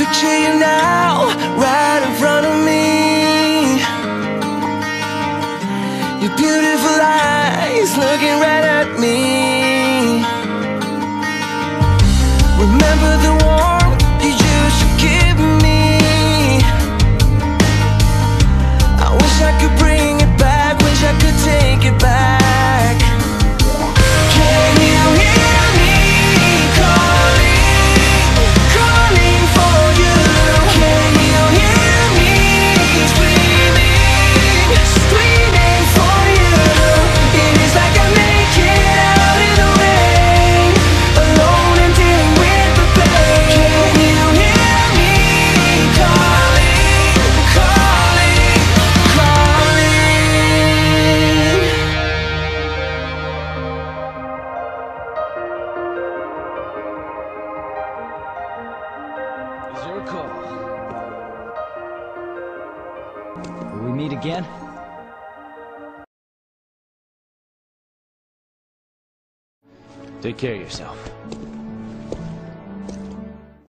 picture you now, right in front of me. Your beautiful eyes looking right at me. Remember the Will we meet again? Take care of yourself.